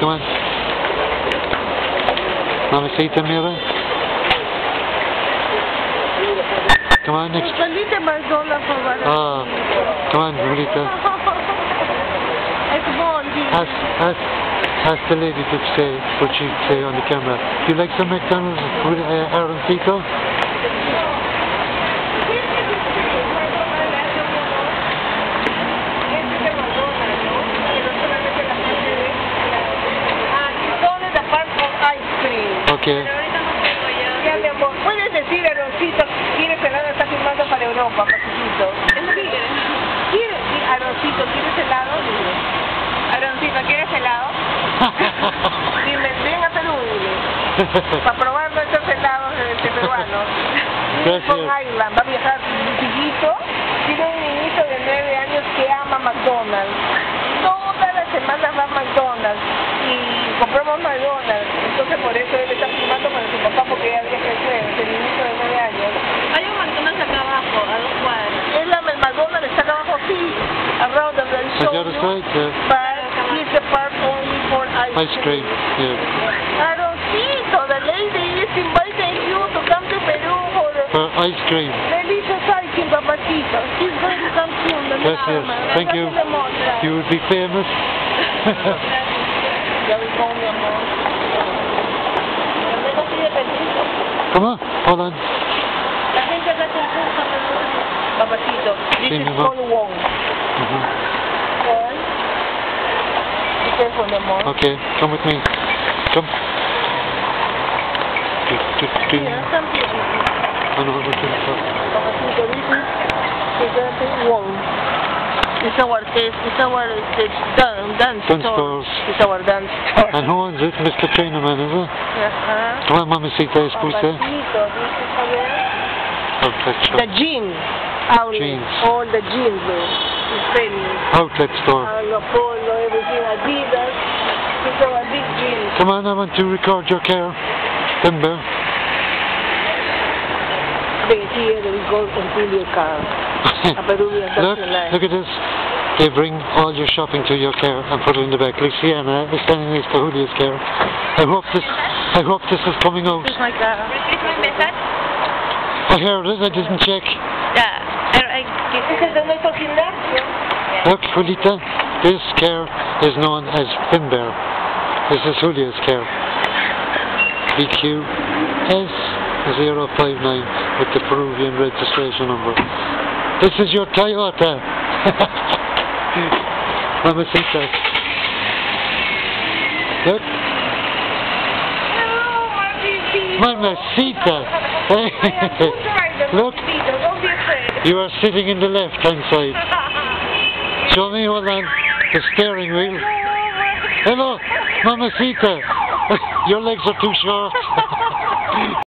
Come on. Mamacita, mira. Come on, next. Salite McDonald's for what? Ah, come on, Marita. it's Bondi. Ask, ask, ask the lady to say what she say on the camera. Do you like some McDonald's with uh, Aaroncito? Donde cream. Okay. Ya, mi amor. Puedes decir, Aroncito, ¿quieres helado? Está firmando para Europa, Paquito. ¿Quieres? Sí, Aroncito, ¿quieres helado? Dile. Aroncito, ¿quieres helado? Dime, ven a Perú, dile. Para probar nuestros helados este, peruanos. Con Island, va a viajar chiquito. Tiene un niñito de nueve años que ama McDonald's. Todas las semanas va a McDonald's y compramos McDonald's. Entonces por eso show. the other side, uh, But he's a park only for ice, cream. ice cream. Yeah. Aroncito, the lady is inviting you to come to Peru for the For ice cream. Delicious hiking, papacito. She's going to come soon. the Gracias. mama. Thank you. You would be famous. Ya voy con mi amor. Ya me pide permiso. Come on, hold on. La gente acá te empuja, Papacito, this is called Wong. Mhm. Wong. Be careful. Okay, come with me. Come. Do, do, do. Yeah, some people. Oh, no, we're too far. Papacito, this is President Wong. It's our test, it's our dance, dance Dance store. It's our dance store. And who owns it? Mr. Chinaman, is it? Ajá. Come on, Mamacita, expulse. Papacito, this is our... Outlet The gym outlet, Jeans. all the. It's famous. Outlet store. Polo, Polo, Adidas. It's our big gym. Come on, I want to record your car. Timber. They here we go until your car. Look, look at this. They bring all your shopping to your car and put it in the back. Luciana uh, is standing next to Julia's car. I hope this, I hope this is coming out. This is my car. ¿Es mi mensaje? I heard it, I didn't check. Ya. Pero hay This is the nuestro gimnasio. Look, Julita, this car is known as Finbear. This is Julia's car. BQS059 with the Peruvian registration number. This is your Toyota. Mamacita. Look, Mamacita. Look, you are sitting in the left hand side. Show me, hold on, the steering wheel. Hello, Mamacita. Your legs are too short.